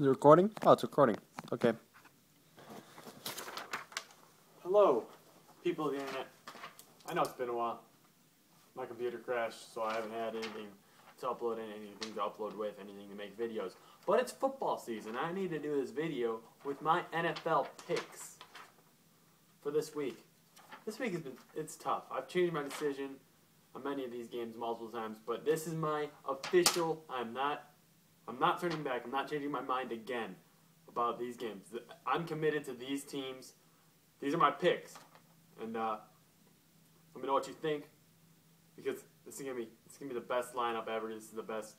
Is recording? Oh, it's recording. Okay. Hello, people of the internet. I know it's been a while. My computer crashed, so I haven't had anything to upload, anything to upload with, anything to make videos. But it's football season. I need to do this video with my NFL picks for this week. This week has been it's tough. I've changed my decision on many of these games multiple times, but this is my official. I'm not. I'm not turning back. I'm not changing my mind again about these games. I'm committed to these teams. These are my picks, and uh, let me know what you think because this is gonna be gonna be the best lineup ever. This is the best.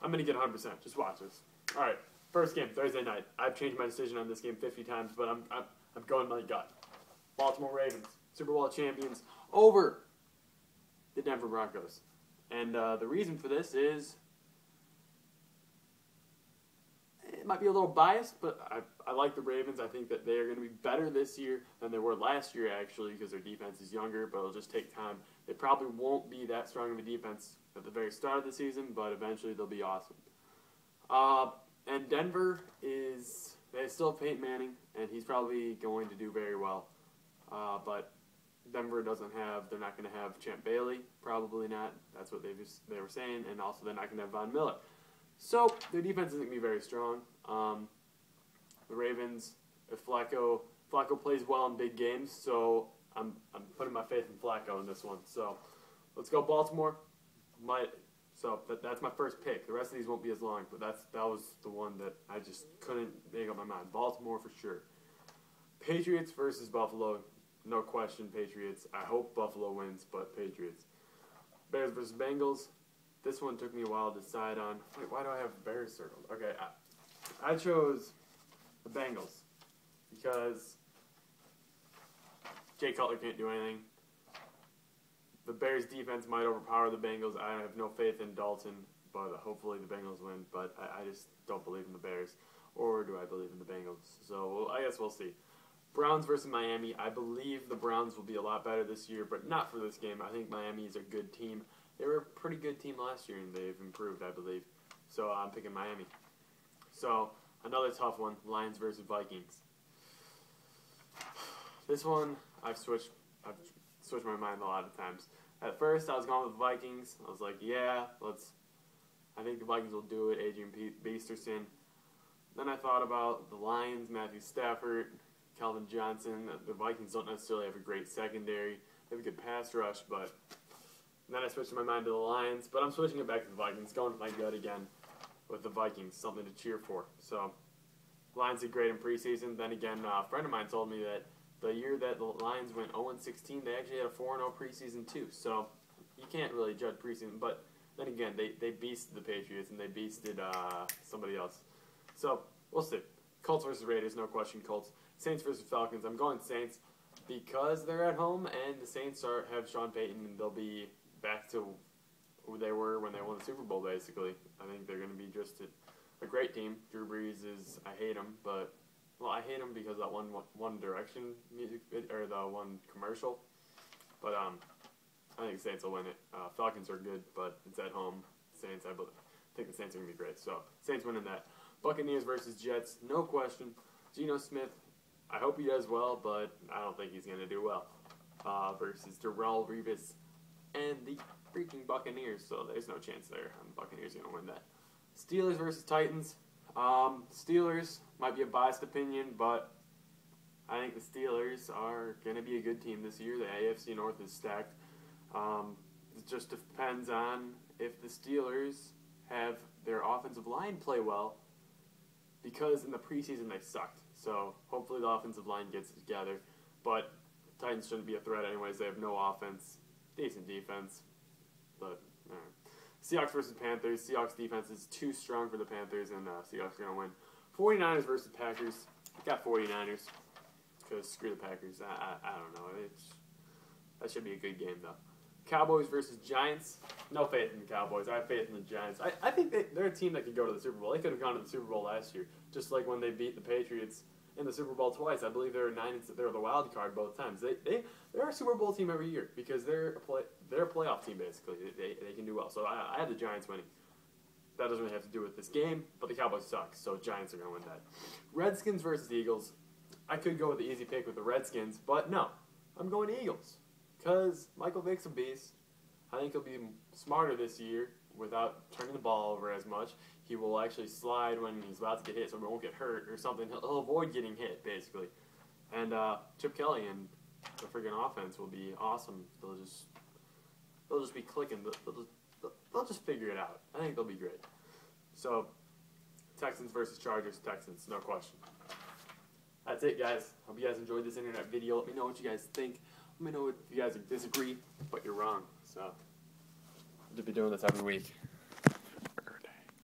I'm gonna get 100. percent Just watch this. All right, first game Thursday night. I've changed my decision on this game 50 times, but I'm I'm, I'm going my gut. Baltimore Ravens, Super Bowl champions, over the Denver Broncos, and uh, the reason for this is it might be a little biased, but I, I like the Ravens. I think that they are going to be better this year than they were last year, actually, because their defense is younger, but it'll just take time. They probably won't be that strong of a defense at the very start of the season, but eventually they'll be awesome. Uh, and Denver is, they still have Peyton Manning, and he's probably going to do very well. Uh, but Denver doesn't have, they're not going to have Champ Bailey, probably not. That's what they just, they were saying, and also they're not going to have Von Miller. So their defense isn't to be very strong. Um, the Ravens, if Flacco Flacco plays well in big games, so I'm I'm putting my faith in Flacco in this one. So let's go Baltimore. My so that, that's my first pick. The rest of these won't be as long, but that's that was the one that I just couldn't make up my mind. Baltimore for sure. Patriots versus Buffalo, no question. Patriots. I hope Buffalo wins, but Patriots. Bears versus Bengals. This one took me a while to decide on. Wait, why do I have Bears circled? Okay, I, I chose the Bengals because Jay Cutler can't do anything. The Bears defense might overpower the Bengals. I have no faith in Dalton, but hopefully the Bengals win. But I, I just don't believe in the Bears, or do I believe in the Bengals? So I guess we'll see. Browns versus Miami. I believe the Browns will be a lot better this year, but not for this game. I think Miami is a good team. They were a pretty good team last year, and they've improved, I believe. So I'm picking Miami. So another tough one: Lions versus Vikings. This one I've switched. I've switched my mind a lot of times. At first, I was going with the Vikings. I was like, yeah, let's. I think the Vikings will do it. Adrian Peterson. Then I thought about the Lions, Matthew Stafford, Calvin Johnson. The Vikings don't necessarily have a great secondary. They have a good pass rush, but then I switched my mind to the Lions, but I'm switching it back to the Vikings, going with my gut again with the Vikings, something to cheer for. So, Lions did great in preseason. Then again, a friend of mine told me that the year that the Lions went 0-16, they actually had a 4-0 preseason too. So, you can't really judge preseason. But then again, they, they beasted the Patriots and they beasted uh, somebody else. So, we'll see. Colts versus Raiders, no question, Colts. Saints versus Falcons. I'm going Saints because they're at home and the Saints are have Sean Payton and they'll be back to who they were when they won the Super Bowl. Basically, I think they're going to be just a, a, great team. Drew Brees is I hate him, but well, I hate him because that one One Direction music or the one commercial. But um, I think Saints will win it. Uh, Falcons are good, but it's at home. Saints, I believe, I think the Saints are going to be great. So Saints winning that. Buccaneers versus Jets, no question. Geno Smith, I hope he does well, but I don't think he's going to do well. Uh, versus Darrelle Revis and the freaking Buccaneers, so there's no chance there. The Buccaneers are to win that. Steelers versus Titans. Um, Steelers might be a biased opinion, but I think the Steelers are going to be a good team this year. The AFC North is stacked. Um, it just depends on if the Steelers have their offensive line play well, because in the preseason they sucked. So hopefully the offensive line gets together. But Titans shouldn't be a threat anyways. They have no offense decent defense, but right. Seahawks versus Panthers. Seahawks defense is too strong for the Panthers, and uh, Seahawks are going to win. 49ers versus Packers. Got 49ers because screw the Packers. I, I, I don't know. It's, that should be a good game, though. Cowboys versus Giants. No faith in the Cowboys. I have faith in the Giants. I, I think they, they're a team that could go to the Super Bowl. They could have gone to the Super Bowl last year, just like when they beat the Patriots in the Super Bowl twice. I believe they're nine. They're the wild card both times. They they they're a Super Bowl team every year because they're a play they're a playoff team basically. They, they, they can do well. So I, I have the Giants winning. that doesn't really have to do with this game, but the Cowboys suck, so Giants are going to win that. Redskins versus Eagles. I could go with the easy pick with the Redskins, but no, I'm going Eagles because Michael Vick's a beast. I think he'll be smarter this year without turning the ball over as much. He will actually slide when he's about to get hit, so he won't get hurt or something. He'll, he'll avoid getting hit, basically. And uh, Chip Kelly and the freaking offense will be awesome. They'll just they'll just be clicking. They'll, just they'll just figure it out. I think they'll be great. So Texans versus Chargers. Texans, no question. That's it, guys. Hope you guys enjoyed this internet video. Let me know what you guys think. Let me know if you guys disagree, but you're wrong. So, we'll be doing this every week.